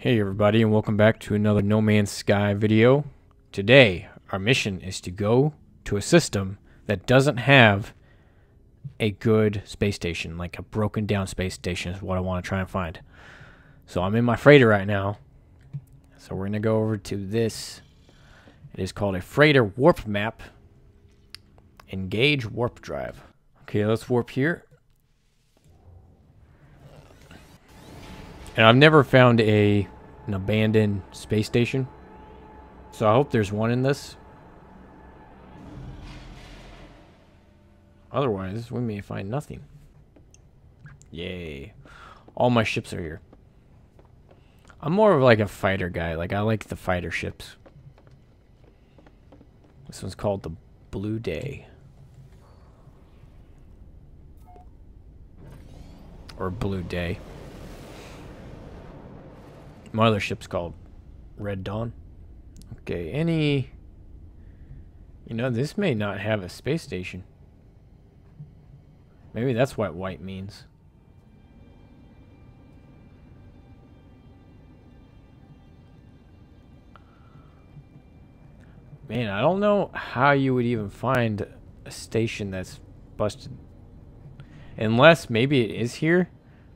Hey everybody and welcome back to another No Man's Sky video. Today, our mission is to go to a system that doesn't have a good space station, like a broken down space station is what I want to try and find. So I'm in my freighter right now. So we're going to go over to this. It is called a freighter warp map. Engage warp drive. Okay, let's warp here. And I've never found a an abandoned space station. So I hope there's one in this. Otherwise, we may find nothing. Yay. All my ships are here. I'm more of like a fighter guy. Like I like the fighter ships. This one's called the Blue Day. Or Blue Day. My other ship's called Red Dawn. Okay, any... You know, this may not have a space station. Maybe that's what white means. Man, I don't know how you would even find a station that's busted. Unless maybe it is here,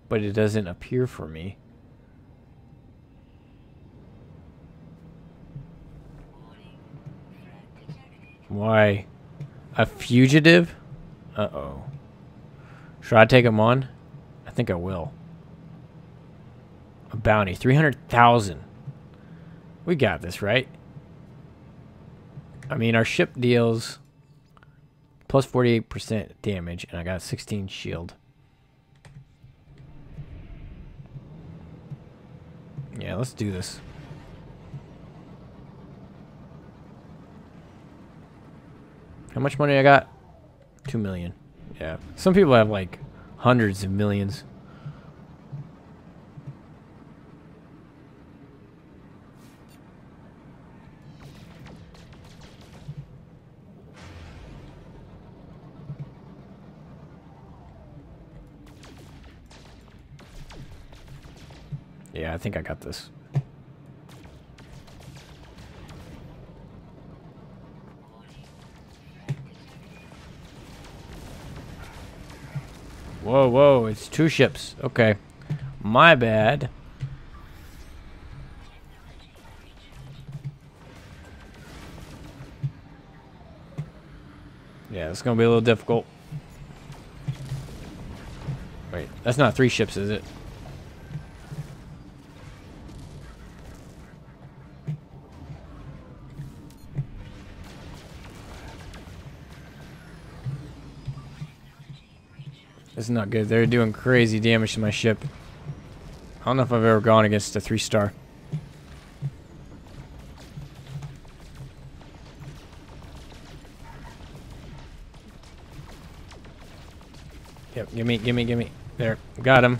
but it doesn't appear for me. Why? A fugitive? Uh-oh. Should I take him on? I think I will. A bounty. 300,000. We got this, right? I mean, our ship deals plus 48% damage, and I got 16 shield. Yeah, let's do this. How much money I got? Two million. Yeah. Some people have like hundreds of millions. Yeah, I think I got this. Whoa, whoa, it's two ships. Okay. My bad. Yeah, it's to be a little difficult. Wait, that's not three ships, is it? Not good. They're doing crazy damage to my ship. I don't know if I've ever gone against a three star. Yep, gimme, gimme, gimme. There, got him.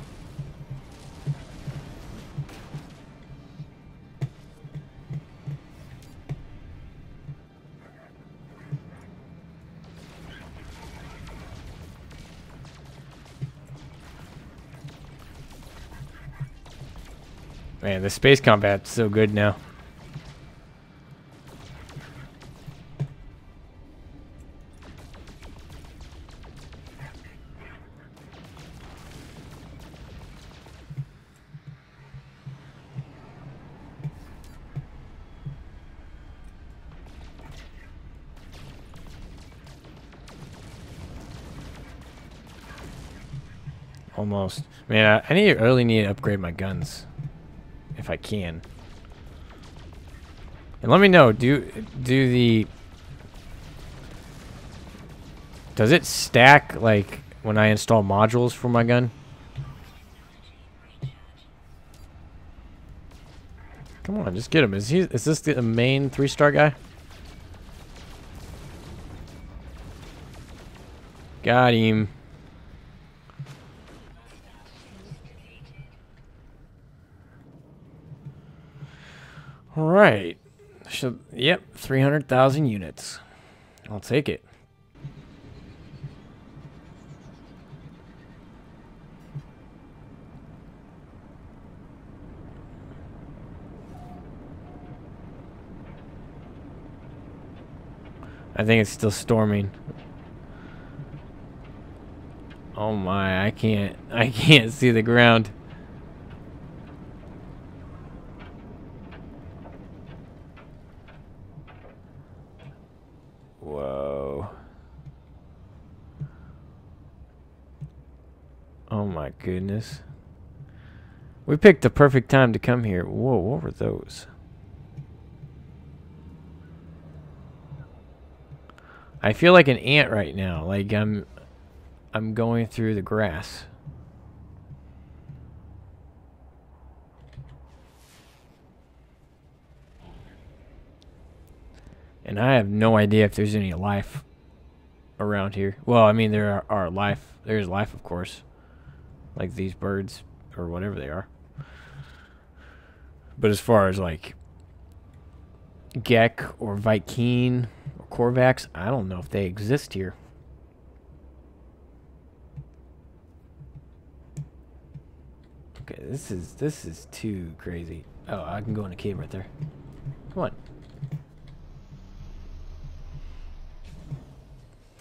The space combat's so good now. Almost. Man, I need, I really need to upgrade my guns if I can. And let me know, do do the Does it stack like when I install modules for my gun? Come on, just get him. Is he is this the main 3-star guy? Got him. right. Yep, 300,000 units. I'll take it. I think it's still storming. Oh my, I can't I can't see the ground. Goodness. We picked the perfect time to come here. Whoa, what were those? I feel like an ant right now. Like I'm I'm going through the grass. And I have no idea if there's any life around here. Well, I mean there are, are life. There's life, of course. Like these birds or whatever they are. But as far as like Gek or Vy'keen or Korvax, I don't know if they exist here. Okay, this is this is too crazy. Oh, I can go in a cave right there. Come on.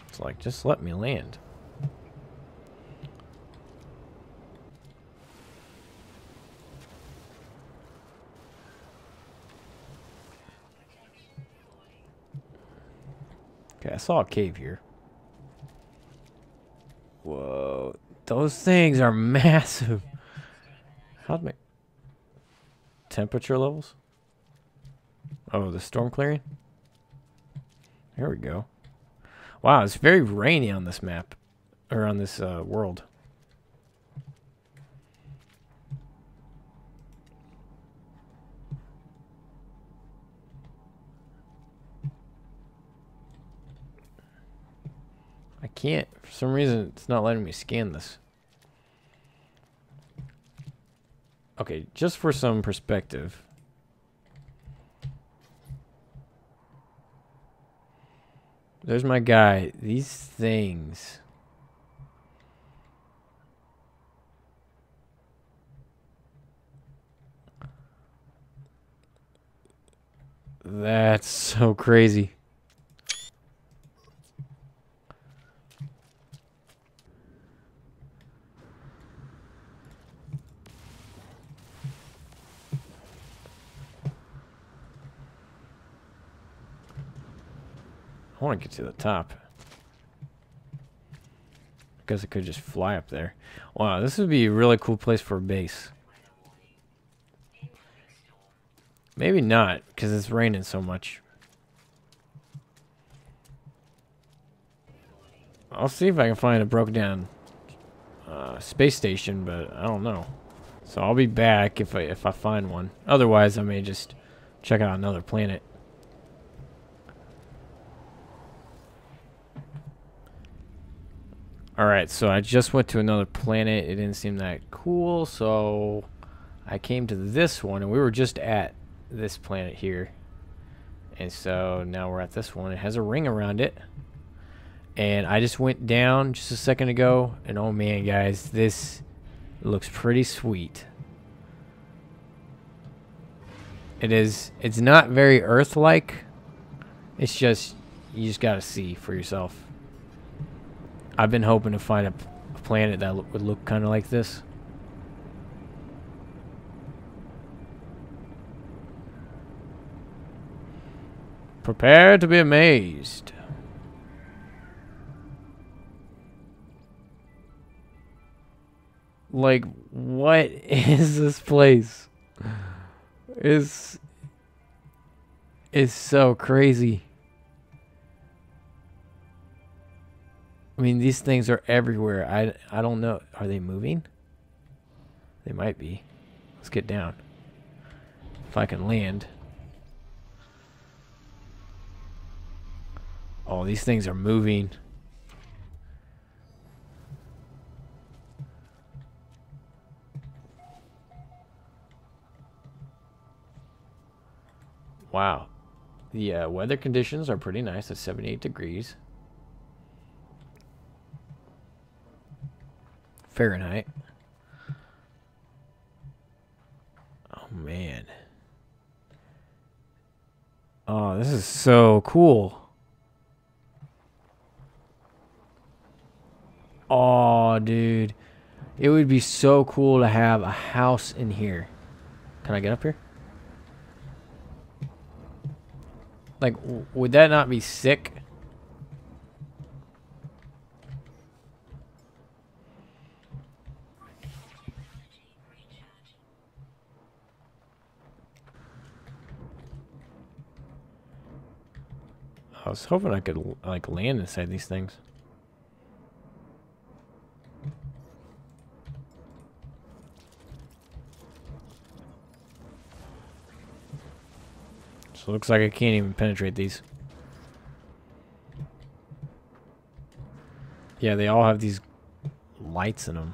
It's like just let me land. Okay, I saw a cave here. Whoa. Those things are massive. How'd my... Temperature levels? Oh, the storm clearing? Here we go. Wow, it's very rainy on this map. Or on this uh, world. I can't. For some reason, it's not letting me scan this. Okay, just for some perspective. There's my guy. These things. That's so crazy. I want to get to the top. I guess I could just fly up there. Wow, this would be a really cool place for a base. Maybe not, because it's raining so much. I'll see if I can find a broken down uh, space station, but I don't know. So I'll be back if I if I find one. Otherwise, I may just check out another planet. Alright, so I just went to another planet. It didn't seem that cool, so I came to this one, and we were just at this planet here. And so now we're at this one. It has a ring around it. And I just went down just a second ago, and oh man, guys, this looks pretty sweet. It is, it's not very Earth-like. It's just, you just gotta see for yourself. I've been hoping to find a, a planet that would look kind of like this. Prepare to be amazed. Like, what is this place? It's... It's so crazy. I mean, these things are everywhere. I, I don't know. Are they moving? They might be. Let's get down. If I can land. Oh, these things are moving. Wow. The uh, weather conditions are pretty nice at 78 degrees. Fahrenheit. Oh, man. Oh, this is so cool. Oh, dude. It would be so cool to have a house in here. Can I get up here? Like, would that not be sick? I was hoping I could like land inside these things. So looks like I can't even penetrate these. Yeah, they all have these lights in them.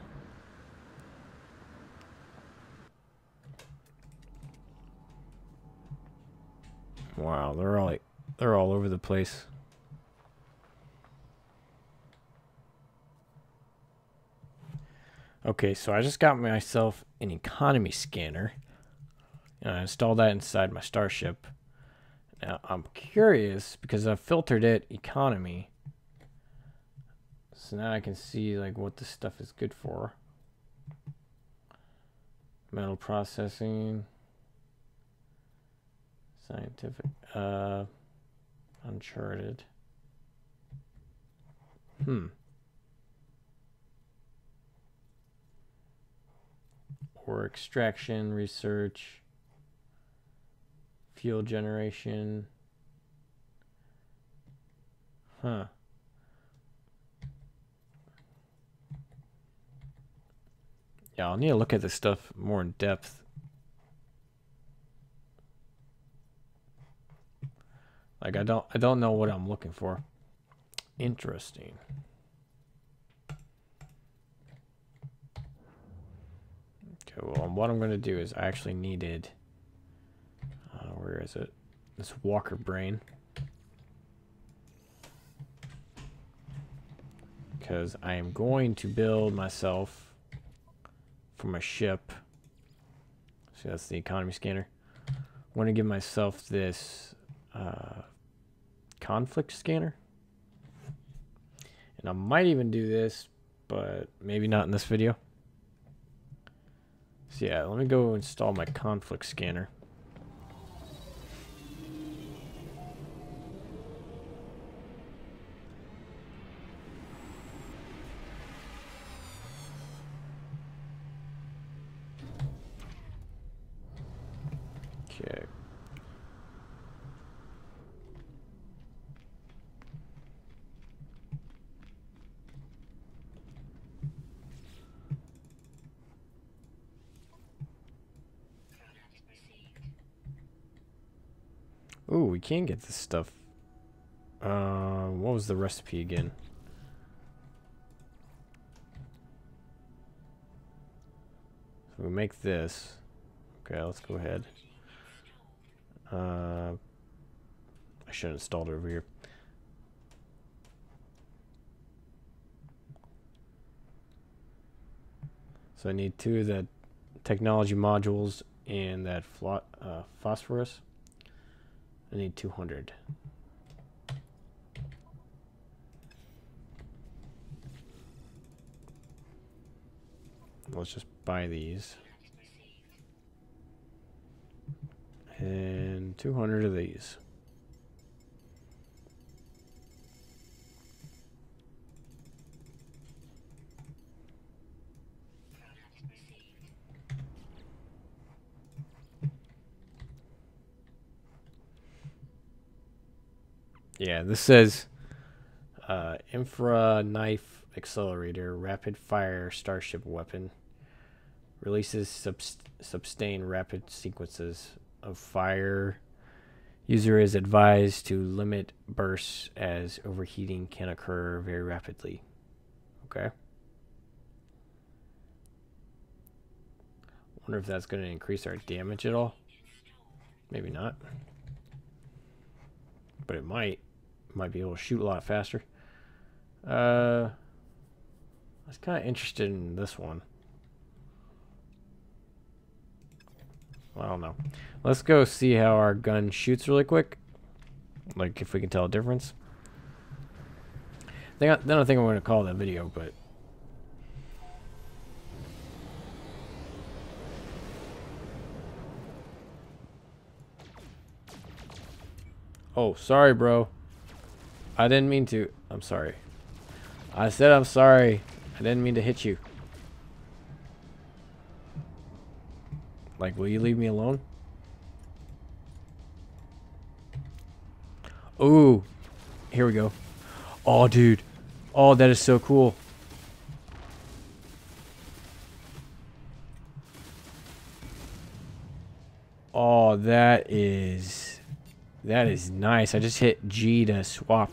Wow, they're all like, they're all over the place. Okay, so I just got myself an economy scanner. And I installed that inside my starship. Now, I'm curious because I've filtered it economy. So now I can see like what this stuff is good for. Metal processing. Scientific. Uh, Uncharted. Hmm. Or extraction, research fuel generation. Huh. Yeah, I'll need to look at this stuff more in depth. Like I don't I don't know what I'm looking for. Interesting. Okay, well what I'm gonna do is I actually needed uh, where is it? This Walker brain. Because I am going to build myself for my ship. See, that's the economy scanner. I want to give myself this uh, conflict scanner. And I might even do this, but maybe not in this video. So yeah, let me go install my conflict scanner. Ooh, we can get this stuff. Uh, what was the recipe again? So we make this. Okay, let's go ahead. Uh, I should have installed it over here. So I need two of the technology modules and that uh, phosphorus. Need 200. Let's just buy these. And 200 of these. Yeah, this says uh, infra knife accelerator, rapid fire starship weapon. Releases sustained rapid sequences of fire. User is advised to limit bursts as overheating can occur very rapidly. Okay. Wonder if that's going to increase our damage at all. Maybe not. But it might might be able to shoot a lot faster. Uh, I was kind of interested in this one. Well, I don't know. Let's go see how our gun shoots really quick. Like, if we can tell a difference. I, I don't think I'm going to call that video, but... Oh, sorry, bro. I didn't mean to. I'm sorry. I said I'm sorry. I didn't mean to hit you. Like, will you leave me alone? Ooh. Here we go. Oh, dude. Oh, that is so cool. Oh, that is... That is nice. I just hit G to swap.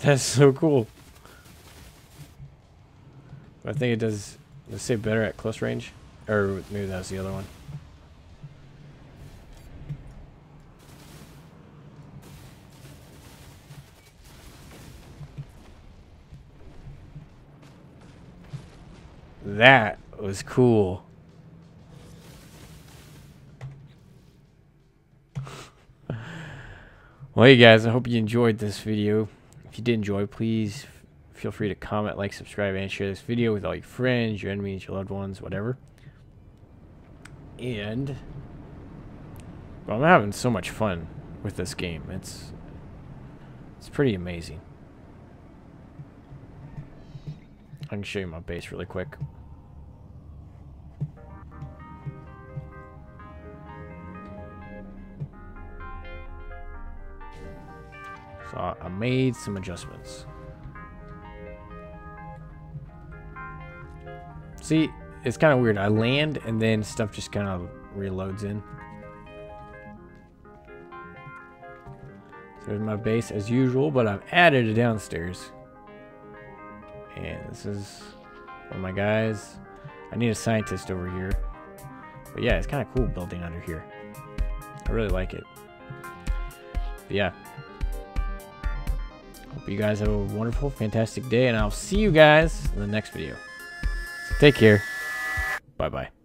That's so cool. I think it does, let's say better at close range. Or maybe that was the other one. That was cool. well, hey guys, I hope you enjoyed this video. If you did enjoy, please feel free to comment, like, subscribe, and share this video with all your friends, your enemies, your loved ones, whatever. And well, I'm having so much fun with this game. It's it's pretty amazing. I can show you my base really quick. So I made some adjustments. See, it's kind of weird. I land and then stuff just kind of reloads in. So there's my base as usual, but I've added a downstairs. And this is one of my guys. I need a scientist over here. But yeah, it's kind of cool building under here. I really like it. But yeah. Hope you guys have a wonderful, fantastic day, and I'll see you guys in the next video. Take care. Bye-bye.